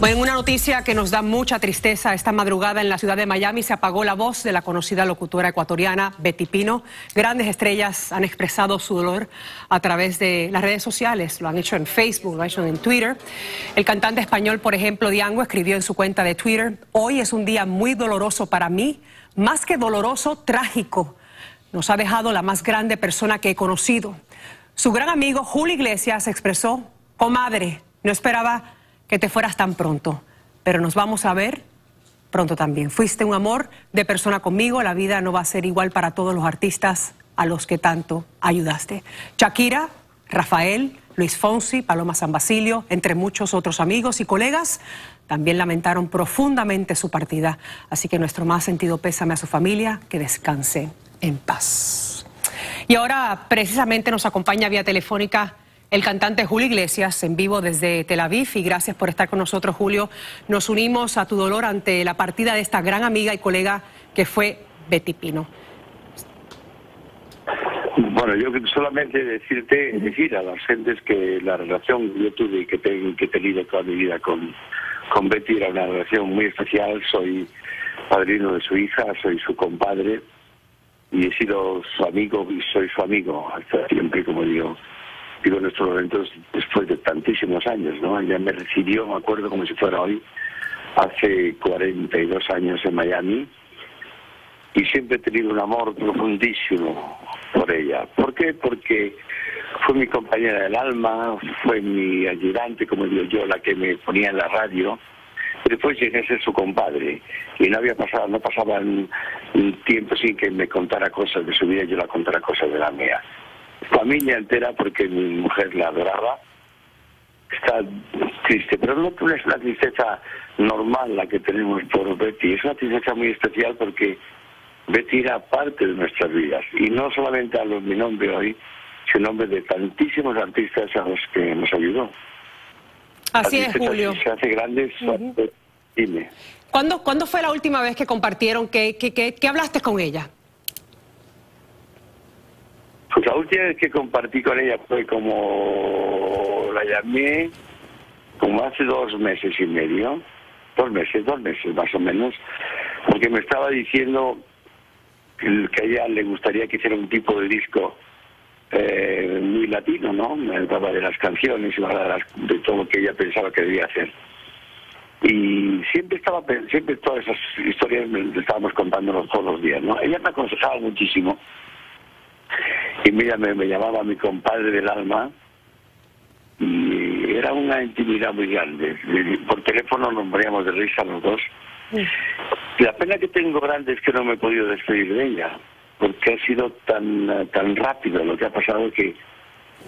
Bueno, una noticia que nos da mucha tristeza. Esta madrugada en la ciudad de Miami se apagó la voz de la conocida locutora ecuatoriana Betty Pino. Grandes estrellas han expresado su dolor a través de las redes sociales. Lo han hecho en Facebook, lo han hecho en Twitter. El cantante español, por ejemplo, Diango, escribió en su cuenta de Twitter, hoy es un día muy doloroso para mí, más que doloroso, trágico. Nos ha dejado la más grande persona que he conocido. Su gran amigo Julio Iglesias expresó, comadre, no esperaba que te fueras tan pronto, pero nos vamos a ver pronto también. Fuiste un amor de persona conmigo, la vida no va a ser igual para todos los artistas a los que tanto ayudaste. Shakira, Rafael, Luis Fonsi, Paloma San Basilio, entre muchos otros amigos y colegas, también lamentaron profundamente su partida. Así que nuestro más sentido pésame a su familia, que descanse en paz. Y ahora precisamente nos acompaña vía telefónica el cantante Julio Iglesias en vivo desde Tel Aviv y gracias por estar con nosotros Julio. Nos unimos a tu dolor ante la partida de esta gran amiga y colega que fue Betty Pino. Bueno, yo solamente decirte, decir a las gentes que la relación que yo tuve y que, que he tenido toda mi vida con, con Betty era una relación muy especial. Soy padrino de su hija, soy su compadre y he sido su amigo y soy su amigo hasta siempre, como digo digo, en estos momentos, después de tantísimos años, ¿no? Ella me recibió, me acuerdo como si fuera hoy, hace 42 años en Miami, y siempre he tenido un amor profundísimo por ella. ¿Por qué? Porque fue mi compañera del alma, fue mi ayudante, como digo yo, la que me ponía en la radio. Después llegué a ser su compadre y no había pasado, no pasaba un tiempo sin que me contara cosas de su vida y yo la contara cosas de la mía familia entera porque mi mujer la adoraba. Está triste, pero no es una tristeza normal la que tenemos por Betty, es una tristeza muy especial porque Betty era parte de nuestras vidas y no solamente a los mi nombre hoy, sino nombre de tantísimos artistas a los que nos ayudó. Así es, Julio. Se hace grandes. Dime. ¿Cuándo, ¿Cuándo fue la última vez que compartieron? ¿Qué, qué, qué, qué hablaste con ella? Pues la última vez que compartí con ella fue como la llamé como hace dos meses y medio, dos meses, dos meses más o menos, porque me estaba diciendo que a ella le gustaría que hiciera un tipo de disco eh, muy latino, ¿no? Me hablaba de las canciones y de, todo lo que ella pensaba que debía hacer. Y siempre estaba, siempre todas esas historias me, estábamos contándonos todos los días, ¿no? Ella me aconsejaba muchísimo y mira, me, llamaba mi compadre del alma y era una intimidad muy grande. Por teléfono nos moríamos de risa los dos. Y la pena que tengo grande es que no me he podido despedir de ella, porque ha sido tan, tan rápido lo que ha pasado que,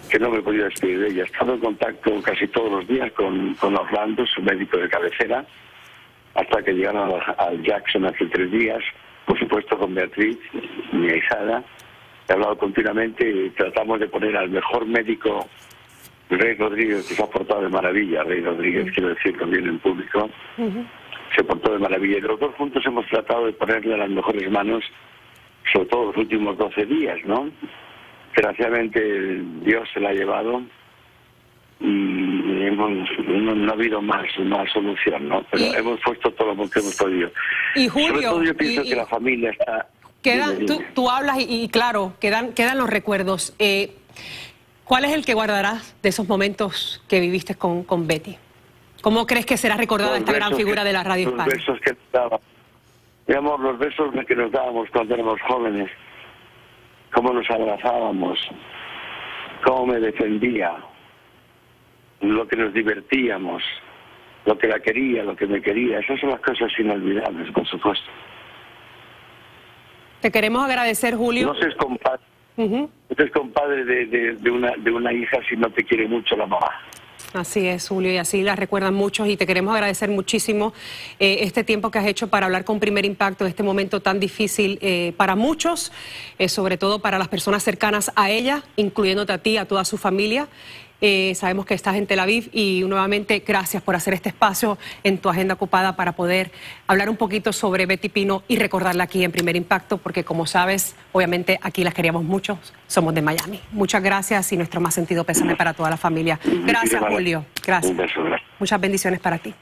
que no me he podido despedir de ella. He estado en contacto casi todos los días con, con Orlando, su médico de cabecera, hasta que llegaron al Jackson hace tres días, por supuesto con Beatriz, mi ahijada, he hablado continuamente y tratamos de poner al mejor médico, Rey Rodríguez, que se ha portado de maravilla, Rey Rodríguez, quiero decir también en público, se portó de maravilla. Y los dos juntos hemos tratado de ponerle a las mejores manos, sobre todo los últimos 12 días, ¿no? Desgraciadamente Dios se la ha llevado y hemos, no, ha habido más, más solución, ¿no? Pero hemos puesto todo lo que hemos podido. Y Julio, Sobre todo yo pienso que la familia está Quedan, tú, tú, hablas y, claro, quedan, quedan los recuerdos. Eh, ¿Cuál es el que guardarás de esos momentos que viviste con, con Betty? ¿Cómo crees que será recordada esta gran figura de la radio hispana? Los besos que daba, digamos, los besos que nos dábamos cuando éramos jóvenes, cómo nos abrazábamos, cómo me defendía, lo que nos divertíamos, lo que la quería, lo que me quería. Esas son las cosas inolvidables, por supuesto. Te queremos agradecer, Julio. No seas compadre, no compadre de, de, una, de una hija si no te quiere mucho la mamá. Así es, Julio, y así la recuerdan muchos y te queremos agradecer muchísimo eh, este tiempo que has hecho para hablar con Primer Impacto, este momento tan difícil eh, para muchos, eh, sobre todo para las personas cercanas a ella, incluyéndote a ti, a toda su familia. Eh, sabemos que estás en Tel Aviv y nuevamente gracias por hacer este espacio en tu agenda ocupada para poder hablar un poquito sobre Betty Pino y recordarla aquí en Primer Impacto, porque como sabes, obviamente aquí las queríamos mucho, somos de Miami. Muchas gracias y nuestro más sentido pésame para toda la familia. Gracias, Julio. Gracias. Muchas bendiciones para ti.